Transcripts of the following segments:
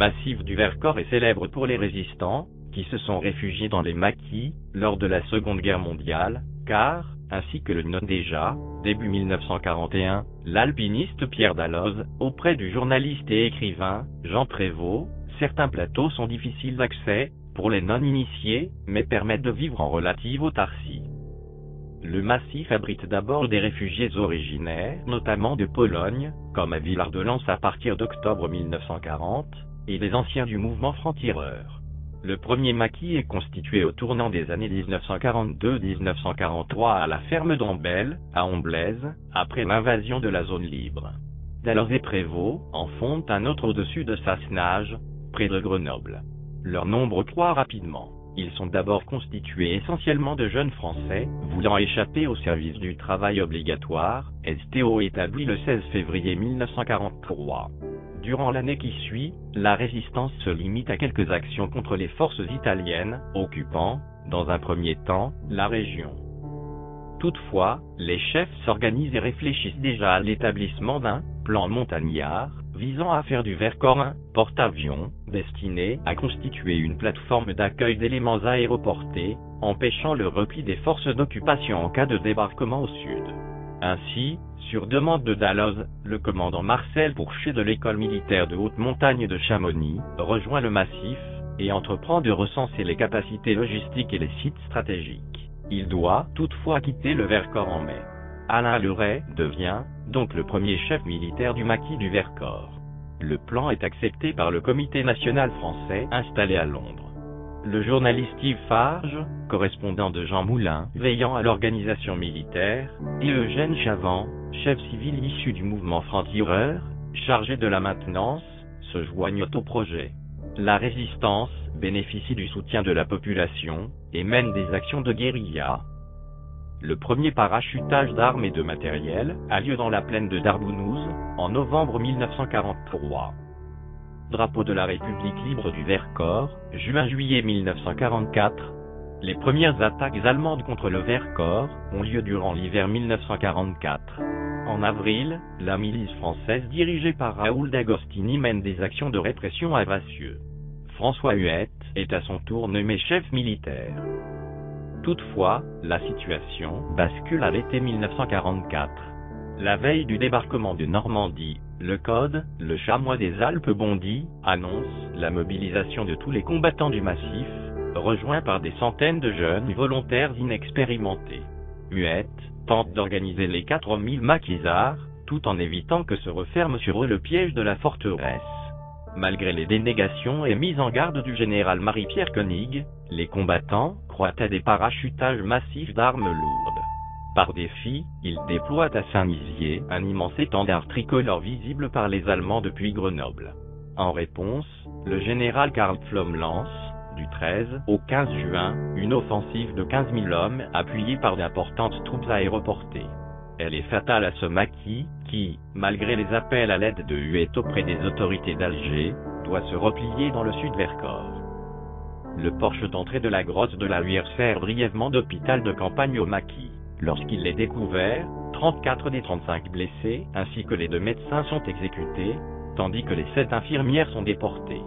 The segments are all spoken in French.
Massif du Vercors est célèbre pour les résistants, qui se sont réfugiés dans les maquis, lors de la Seconde Guerre mondiale, car, ainsi que le note déjà, début 1941, l'alpiniste Pierre Dalloz, auprès du journaliste et écrivain, Jean Prévost, certains plateaux sont difficiles d'accès, pour les non-initiés, mais permettent de vivre en relative autarcie. Le massif abrite d'abord des réfugiés originaires, notamment de Pologne, comme à Villard-de-Lans à partir d'octobre 1940, et des anciens du mouvement franc-tireur. Le premier maquis est constitué au tournant des années 1942-1943 à la ferme d'Ambel, à Omblaise, après l'invasion de la zone libre. Dalloz et Prévost en fondent un autre au-dessus de Sassenage, près de Grenoble. Leur nombre croît rapidement. Ils sont d'abord constitués essentiellement de jeunes Français, voulant échapper au service du travail obligatoire, STO établi le 16 février 1943. Durant l'année qui suit, la résistance se limite à quelques actions contre les forces italiennes, occupant, dans un premier temps, la région. Toutefois, les chefs s'organisent et réfléchissent déjà à l'établissement d'un plan montagnard, visant à faire du Vercors un porte-avions, destiné à constituer une plateforme d'accueil d'éléments aéroportés, empêchant le repli des forces d'occupation en cas de débarquement au sud. Ainsi, sur demande de Dalloz, le commandant Marcel Pourchet de l'école militaire de haute montagne de Chamonix rejoint le massif et entreprend de recenser les capacités logistiques et les sites stratégiques. Il doit toutefois quitter le Vercors en mai. Alain Leray devient donc le premier chef militaire du maquis du Vercors. Le plan est accepté par le Comité national français installé à Londres. Le journaliste Yves Farge, correspondant de Jean Moulin, veillant à l'organisation militaire, et Eugène Chavant, chef civil issu du mouvement franc-tireur, chargé de la maintenance, se joignent au projet. La résistance bénéficie du soutien de la population et mène des actions de guérilla, le premier parachutage d'armes et de matériel a lieu dans la plaine de Darbounouz, en novembre 1943. Drapeau de la République libre du Vercors, juin-juillet 1944. Les premières attaques allemandes contre le Vercors ont lieu durant l'hiver 1944. En avril, la milice française dirigée par Raoul d'Agostini mène des actions de répression à Vassieux. François Huette est à son tour nommé chef militaire. Toutefois, la situation bascule à l'été 1944. La veille du débarquement de Normandie, le Code, le chamois des Alpes bondit, annonce la mobilisation de tous les combattants du massif, rejoints par des centaines de jeunes volontaires inexpérimentés. Huette tente d'organiser les 4000 maquisards, tout en évitant que se referme sur eux le piège de la forteresse. Malgré les dénégations et mises en garde du général Marie-Pierre Koenig, les combattants croient à des parachutages massifs d'armes lourdes. Par défi, ils déploient à Saint-Nizier un immense étendard tricolore visible par les Allemands depuis Grenoble. En réponse, le général Karl Pflom lance, du 13 au 15 juin, une offensive de 15 000 hommes appuyée par d'importantes troupes aéroportées. Elle est fatale à ce maquis, qui, malgré les appels à l'aide de Huet auprès des autorités d'Alger, doit se replier dans le sud Vercors. Le porche d'entrée de la grotte de la Huire sert brièvement d'hôpital de campagne au maquis. Lorsqu'il est découvert, 34 des 35 blessés, ainsi que les deux médecins sont exécutés, tandis que les sept infirmières sont déportées.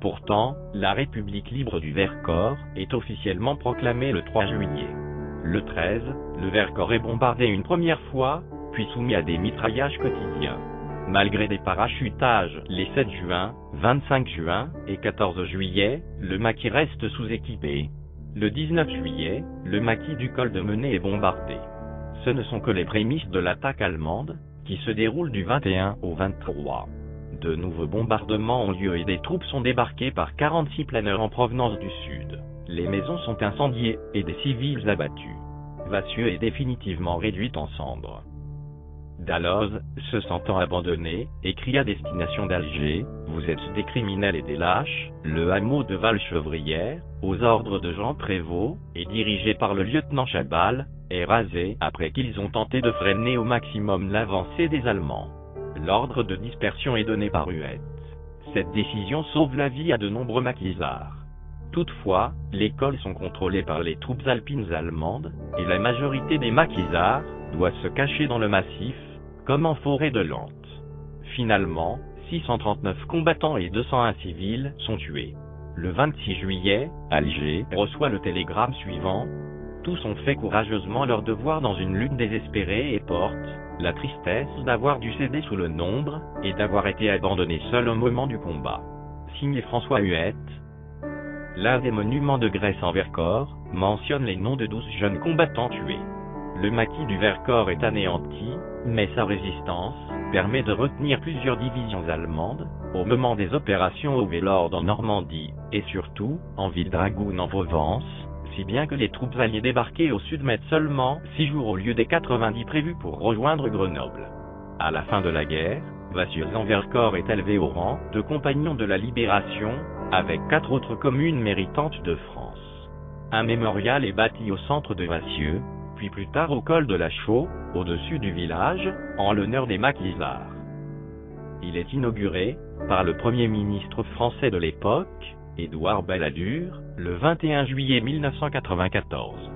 Pourtant, la République libre du Vercors est officiellement proclamée le 3 juillet. Le 13, le Vercors est bombardé une première fois, puis soumis à des mitraillages quotidiens. Malgré des parachutages les 7 juin, 25 juin et 14 juillet, le maquis reste sous-équipé. Le 19 juillet, le maquis du col de Menet est bombardé. Ce ne sont que les prémices de l'attaque allemande, qui se déroule du 21 au 23. De nouveaux bombardements ont lieu et des troupes sont débarquées par 46 planeurs en provenance du sud. Les maisons sont incendiées et des civils abattus. Vassieux est définitivement réduite en cendres. Dalloz, se sentant abandonné, écrit à destination d'Alger, Vous êtes des criminels et des lâches, le hameau de Val-Chevrière, aux ordres de Jean Prévost, et dirigé par le lieutenant Chabal, est rasé après qu'ils ont tenté de freiner au maximum l'avancée des Allemands. L'ordre de dispersion est donné par Huette. Cette décision sauve la vie à de nombreux maquisards. Toutefois, les cols sont contrôlés par les troupes alpines allemandes, et la majorité des maquisards doit se cacher dans le massif, comme en forêt de Lente. Finalement, 639 combattants et 201 civils sont tués. Le 26 juillet, Alger reçoit le télégramme suivant. Tous ont fait courageusement leur devoir dans une lutte désespérée et portent la tristesse d'avoir dû céder sous le nombre et d'avoir été abandonnés seuls au moment du combat. Signé François Huette. L'un des monuments de Grèce en Vercors mentionne les noms de 12 jeunes combattants tués. Le maquis du Vercors est anéanti, mais sa résistance permet de retenir plusieurs divisions allemandes au moment des opérations au Vélord en Normandie, et surtout en ville Dragoun en Provence, si bien que les troupes alliées débarquées au sud mettent seulement 6 jours au lieu des 90 prévus pour rejoindre Grenoble. À la fin de la guerre, Vassieux-en-Vercors est élevé au rang de compagnon de la Libération, avec quatre autres communes méritantes de France. Un mémorial est bâti au centre de Vassieux, plus tard au col de la Chaux, au-dessus du village, en l'honneur des maquisards. Il est inauguré par le Premier ministre français de l'époque, Édouard Balladur, le 21 juillet 1994.